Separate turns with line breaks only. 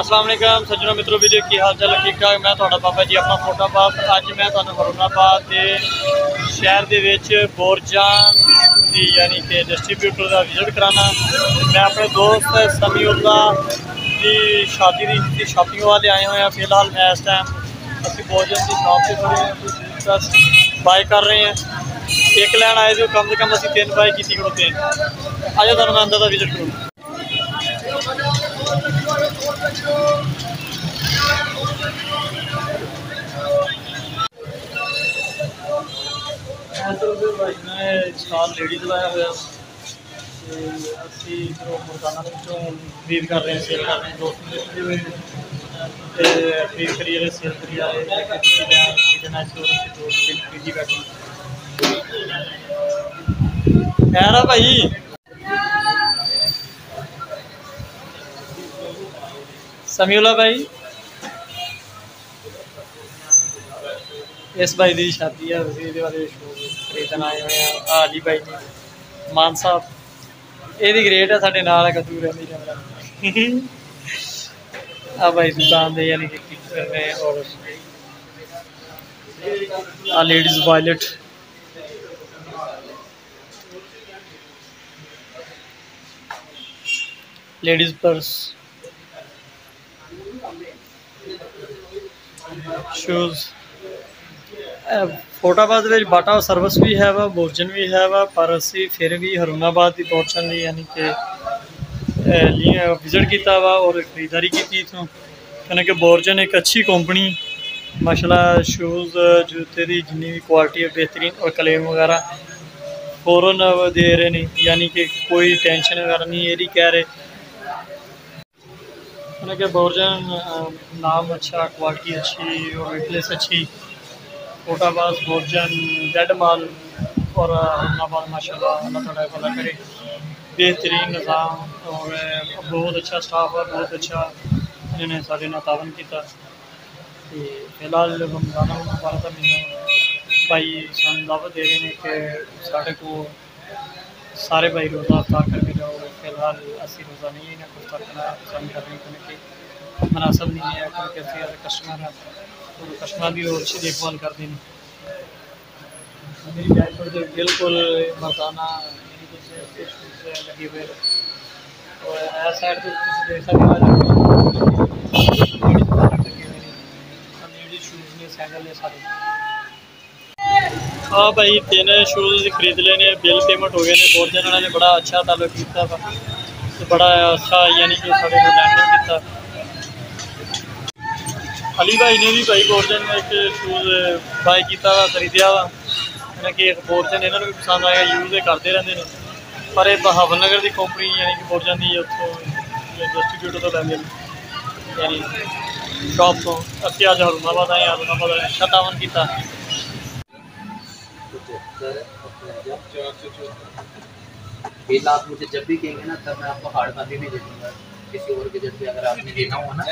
ਅਸਲਾਮ ਅਲੈਕਮ ਸੱਜਣੋ ਮਿੱਤਰੋ, ਵੀਡੀਓ ਕੀ ਹਾਲ ਚਾਲ ਠੀਕ ਠਾਕ? ਮੈਂ ਤੁਹਾਡਾ ਬਾਬਾ ਜੀ, ਆਪਣਾ ਫੋਟੋਬਾਦ ਅੱਜ ਮੈਂ ਤੁਹਾਨੂੰ ਹਰੁਣਾਬਾਦ ਦੇ ਸ਼ਹਿਰ ਦੇ ਵਿੱਚ ਬੋਰਜਾਂ ਦੀ ਯਾਨੀ ਕਿ ਡਿਸਟ੍ਰੀਬਿਊਟਰ ਦਾ ਵਿਜ਼ਿਟ ਕਰਾਣਾ ਮੈਂ ਆਪਣੇ ਦੋਸਤ ਸਮੀਉੱਲਾ ਦੀ ਸ਼ਾਦੀ ਦੀ ਦੀ ਸ਼ਾਪਿੰਗ ਵਾਲੇ ਆਏ ਹੋਏ ਆ ਫਿਲਹਾਲ ਮੈਂ ਇਸ ਟਾਈਮ ਅਸੀਂ ਬੋਰਜਨ ਦੀ ਸ਼ਾਪ ਤੇ ਖੜੇ ਹਾਂ। ਤੁਸੀਂ ਬਸ ਬਾਈ ਕਰ ਰਹੇ ਹਾਂ। ਇੱਕ ਲੈਣ ਆਏ ਜੋ ਕਮ ਸੇ ਕਮ ਅਸੀਂ ਤਿੰਨ ਬਾਈ ਕੀਤੀ ਖੜੋਤੇ ਹਾਂ ਆਜੋ ਤੁਹਾਨੂੰ ਮੈਂ ਅੰਦਰ ਦਾ ਵਿਜ਼ਿਟ ਕਰੂੰ ਲੇਡੀ ਲਾਇਆ ਹੋਇਆ ਤੇ ਅਸੀਂ ਇਧਰੋਂ ਮੁਰਦਾਨਾ ਵਿੱਚੋਂ ਖਰੀਦ ਕਰ ਰਹੇ ਹਾਂ ਸੇਲ ਕਰ ਰਹੇ ਹਾਂ ਦੋਸਤ ਨੇ ਦਿੱਤੇ ਹੋਏ ਨੇ। ਤੇ ਖਰੀਦ ਕਰੀ ਰਹੇ ਸੇਲ ਕਰੀ ਆ ਰਹੇ ਕਿ ਤੁਸੀਂ ਲੈਣਾ ਖਰੀਦਣਾ ਇਸ ਤੋਂ ਅਸੀਂ ਦੋ ਤਿੰਨ ਖਰੀਦੀ ਬੈਠੇ ਖੈਰ ਆ ਭਾਈ ਸਮੀਉਲਾ ਭਾਈ ਇਸ ਭਾਈ ਦੀ ਸ਼ਾਦੀ ਆ ਅਸੀਂ ਇਹਦੇ ਬਾਰੇ ਸ਼ੋਅ ਖਰੀਦਣ ਆਏ ਹੋਏ ਆ ਆਹ ਅਲੀ ਭਾਈ ਨੇ ਮਾਨ ਸਾਹਿਬ ਇਹਦੀ ਗ੍ਰੇਟ ਆ ਸਾਡੇ ਨਾਲ ਕਦੂ ਰਹਿੰਦੀ ਜਮਰਾ ਆ ਭਾਈ ਦੁਕਾਨ ਦੇ ਯਾਨੀ ਕਿ ਕਿੱਕਰ ਨੇ ਔਰ ਆ ladies wallet ladies purse shoes फोटाबाद बाटा सर्विस भी है वा बोर्जन भी है वा पारसी फिर भी हरुणाबाद की पहुँचने यानी कि विज़िट किया वा और खरीदारी की इतों यानी कि बोर्जन एक अच्छी कंपनी माशाल्लाह शूज़ जूते की जिनी भी क्वालिटी बेहतरीन और कलेम वगैरह फोरन दे रहे नहीं यानी कि कोई टेंशन वगैरह नहीं यही कह रहे। मैंने कहा बोर्जन नाम अच्छा क्वालिटी अच्छी, और वेटलेस अच्छी। कोटाबाज बोर्जन डेड माल और हरनाबाद माशा अल्लाह तला भला करे। बेहतरीन निज़ाम, और बहुत अच्छा स्टाफ है, बहुत अच्छा इन्होंने सारे ना तावन किया। फ़िलहाल रमज़ान मुबारक महीना भाई सन दावत दे रहे हैं कि साढ़े को सारे भाई रोज़ा अफ्तार करके जाओ। फ़िलहाल अस्सी रोज़ा नहीं है ना अफ्तार करना पसंद कर रहे हैं क्योंकि मुनासब नहीं है क्योंकि असं अगर कस्टमर है तो कस्टमर की और अच्छी देखभाल करते हैं मेरी पर बिल्कुल मरदाना लगे हुए और ऐसा साइड तो देख सकते शूज़ ने सैंडल ने सारे हाँ भाई, तीन शूज़ खरीद लेने बिल पेमेंट हो गए ने, बहुत जन ने बड़ा अच्छा ताल्लुक किया वा। तो बड़ा अच्छा यानी कि किया अली भाई ने भी भाई बोर्जन में एक शूज़ बाय किया खरीदिया वा। यानी कि बोर्जन इन्होंने भी पसंद आया यूज़ करते रहते हैं पर यह नगर की कंपनी यानी कि बोर्जन की उत्थों डिस्ट्रीब्यूटर तो लेंगे यानी शॉप तो असी अज हरुणाबाद आए हरुणाबाद अच्छा तावन किया
बिल आप मुझे जब भी कहेंगे ना, तब मैं आपको हार्ड कॉपी भी दे दूँगा। किसी और के जब भी अगर आपने देना हो ना।